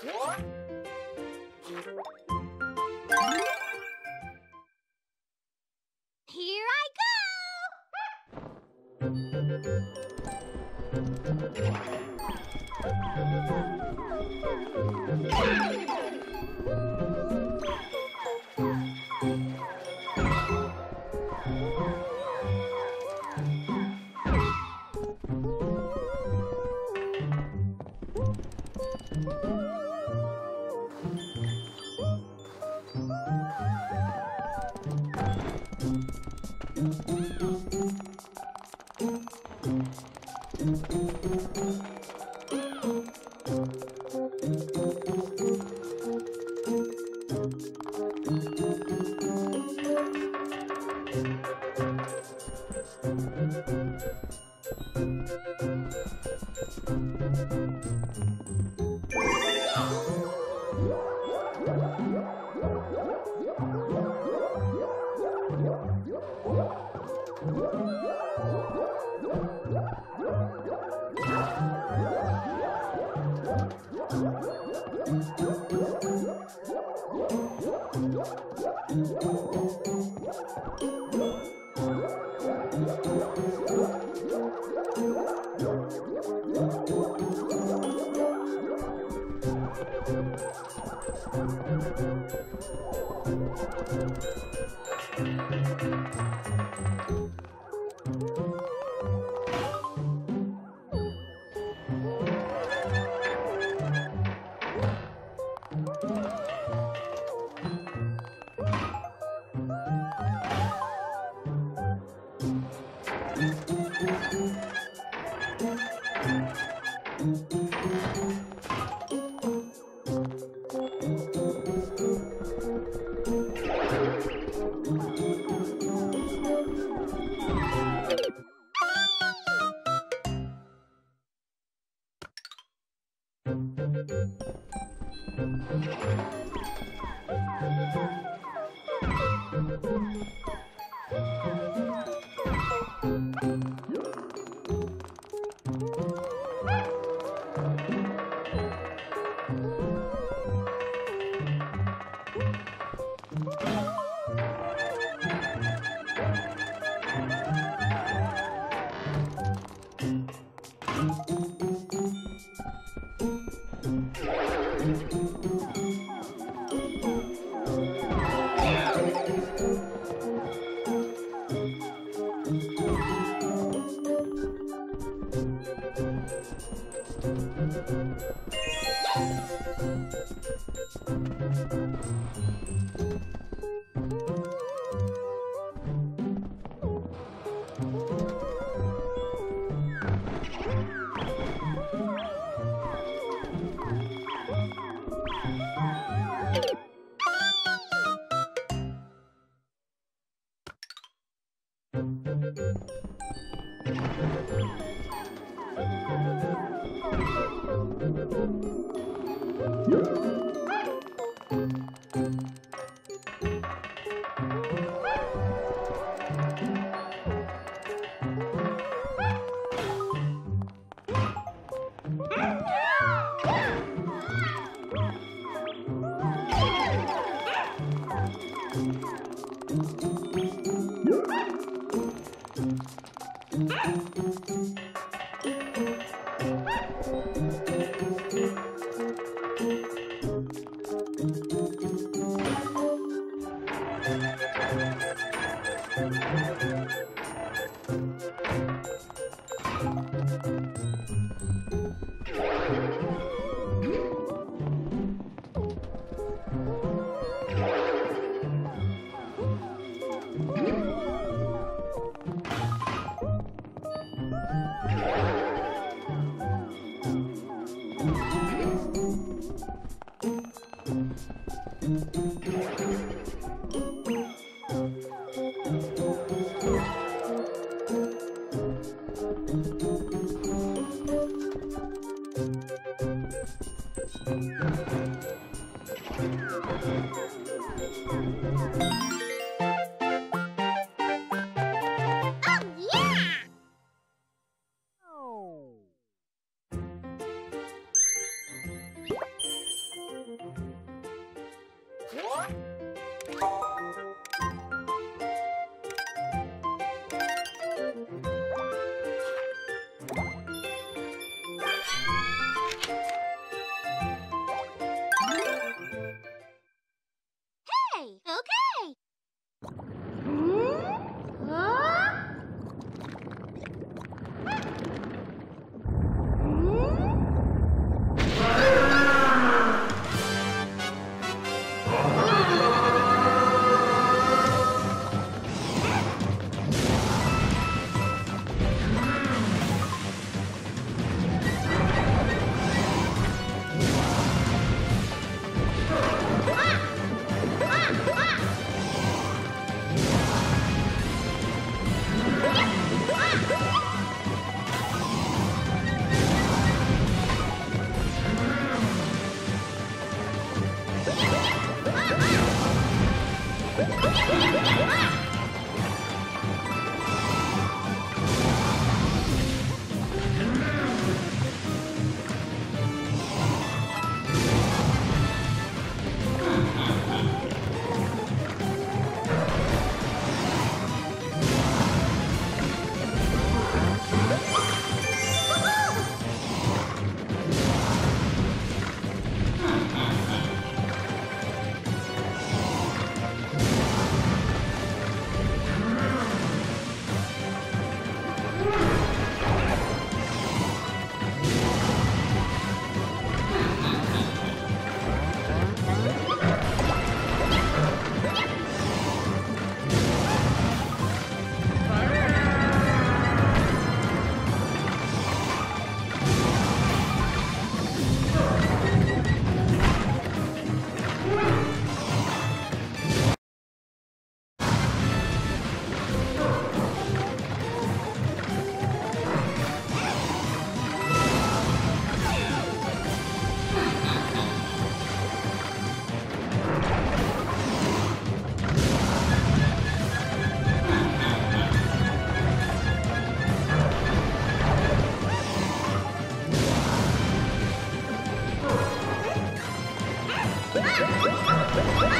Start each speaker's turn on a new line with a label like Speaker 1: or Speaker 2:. Speaker 1: Here I go! thank you Thank you.